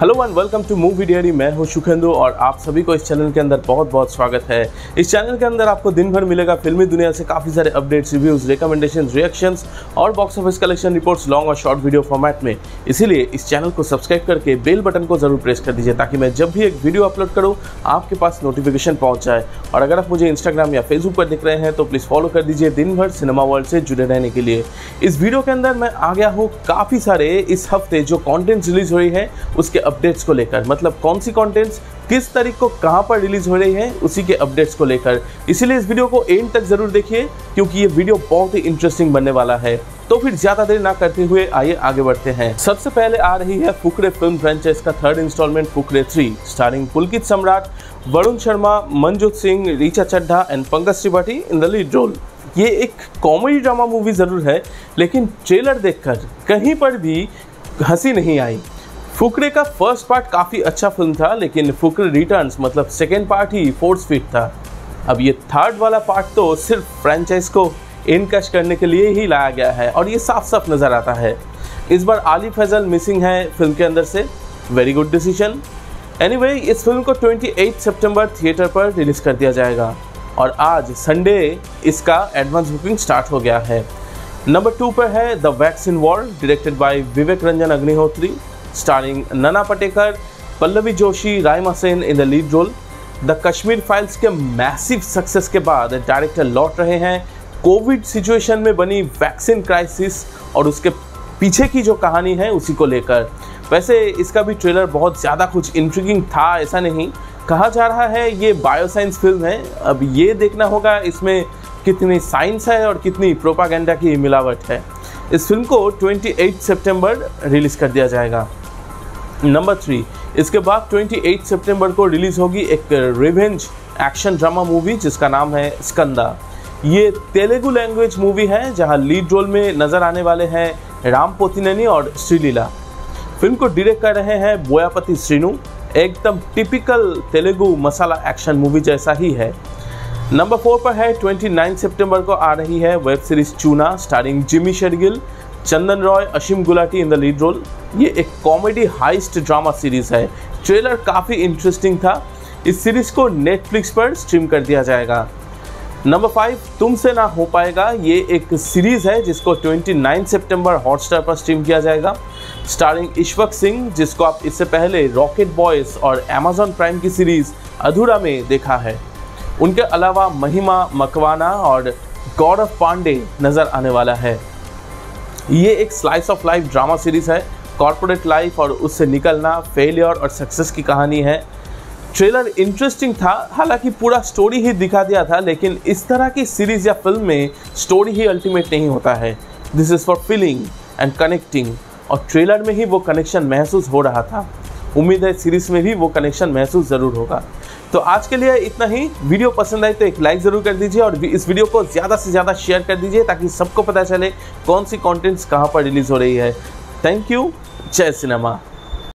Hello and welcome to movie diary मैं हूँ सुखेंदु और आप सभी को इस चैनल के अंदर बहुत बहुत स्वागत है। इस चैनल के अंदर आपको दिन भर मिलेगा फिल्मी दुनिया से काफ़ी सारे अपडेट्स रिव्यूज़ रिकमेंडेशन रिएक्शंस और box office collection reports long और शॉर्ट वीडियो फॉर्मेट में। इसीलिए इस चैनल को सब्सक्राइब करके बेल बटन को ज़रूर प्रेस कर दीजिए ताकि मैं जब भी एक वीडियो अपलोड करूँ, आपके पास नोटिफिकेशन पहुँच जाए। और अगर आप मुझे इंस्टाग्राम या फेसबुक पर दिख रहे हैं तो प्लीज़ फॉलो कर दीजिए दिन भर सिनेमा वर्ल्ड से जुड़े रहने के लिए। इस वीडियो के अंदर मैं आ गया हूँ काफ़ी सारे इस हफ़्ते जो कॉन्टेंट्स रिलीज़ हुई है, उसके अपडेट्स को लेकर। मतलब कौन सी कंटेंट्स किस तारीख को कहाँ पर रिलीज़ हो रही है, उसी के अपडेट्स को लेकर। इसीलिए इस वीडियो को एंड तक ज़रूर देखिए, क्योंकि ये वीडियो बहुत ही इंटरेस्टिंग बनने वाला है। तो फिर ज़्यादा देर ना करते हुए आइए, आगे बढ़ते हैं। सबसे पहले आ रही है फुकरे फ़िल्म फ्रेंचाइज का third installment Fukrey three starring Pulkit Samrat, Varun Sharma, Manjot Singh, Richa Chadha and Pankaj Tripathi in the lead role ये एक कॉमेडी ड्रामा मूवी ज़रूर है, लेकिन ट्रेलर देखकर कहीं पर भी हँसी नहीं आई। फुकरे का फ़र्स्ट पार्ट काफ़ी अच्छा फ़िल्म था, लेकिन फुकरे रिटर्न्स मतलब सेकेंड पार्ट ही फोर्थ फिट था। अब ये थर्ड वाला पार्ट तो सिर्फ़ फ्रेंचाइज को इनकश करने के लिए ही लाया गया है, और ये साफ़ साफ़ नज़र आता है। इस बार आली फैजल मिसिंग है फ़िल्म के अंदर से। वेरी गुड डिसीज़न एनीवे इस फ़िल्म को 28 सितंबर थिएटर पर रिलीज़ कर दिया जाएगा, और आज संडे इसका एडवांस बुकिंग स्टार्ट हो गया है। नंबर टू पर है the vaccine war directed by Vivek Ranjan Agnihotri starring Nana Patekar Pallavi Joshi Raima Sen in the lead role the Kashmir files के मैसिव सक्सेस के बाद डायरेक्टर लौट रहे हैं। कोविड सिचुएशन में बनी वैक्सीन क्राइसिस और उसके पीछे की जो कहानी है, उसी को लेकर। वैसे इसका भी ट्रेलर बहुत ज़्यादा कुछ इंट्रिगिंग था, ऐसा नहीं। कहा जा रहा है, ये बायोसाइंस फ़िल्म है। अब ये देखना होगा, इसमें कितनी साइंस है और कितनी प्रोपागेंडा की मिलावट है। इस फ़िल्म को 28 सितंबर रिलीज़ कर दिया जाएगा। नंबर थ्री, इसके बाद 28 सितंबर को रिलीज़ होगी एक रिवेंज एक्शन ड्रामा मूवी, जिसका नाम है स्कंदा। ये तेलुगु लैंग्वेज मूवी है, जहाँ लीड रोल में नज़र आने वाले हैं राम पोतिननी और श्रीलीला। फ़िल्म को डायरेक्ट कर रहे हैं बोयापति श्रीनु, एकदम typical Telugu masala action movie जैसा ही है। नंबर फोर पर है 29 सितंबर को आ रही है web series Choona starring Jimmy Shergill Chandan Roy, Ashim Gulati in the lead role ये एक कॉमेडी हाइस्ट ड्रामा सीरीज़ है। ट्रेलर काफ़ी इंटरेस्टिंग था। इस सीरीज़ को नेटफ्लिक्स पर स्ट्रीम कर दिया जाएगा। नंबर फाइव तुमसे ना हो पाएगा, ये एक सीरीज़ है जिसको 29 सितंबर हॉटस्टार पर स्ट्रीम किया जाएगा। स्टारिंग ईश्वक सिंह जिसको आप इससे पहले रॉकेट बॉयज़ और अमेजॉन प्राइम की सीरीज़ अधूरा में देखा है। उनके अलावा महिमा मकवाना और गौरव पांडे नज़र आने वाला है। ये एक slice of life drama series है। कॉरपोरेट लाइफ और उससे निकलना फेलियर और सक्सेस की कहानी है। ट्रेलर इंटरेस्टिंग था, हालाँकि पूरा स्टोरी ही दिखा दिया था, लेकिन इस तरह की सीरीज़ या फ़िल्म में स्टोरी ही अल्टीमेट नहीं होता है। This is for feeling and connecting और ट्रेलर में ही वो कनेक्शन महसूस हो रहा था। उम्मीद है सीरीज़ में भी वो कनेक्शन महसूस ज़रूर होगा। तो आज के लिए इतना ही। वीडियो पसंद आए तो एक लाइक ज़रूर कर दीजिए और इस वीडियो को ज़्यादा से ज़्यादा शेयर कर दीजिए ताकि सबको पता चले कौन सी कॉन्टेंट्स कहाँ पर रिलीज़ हो रही है। Thank you Jai cinema.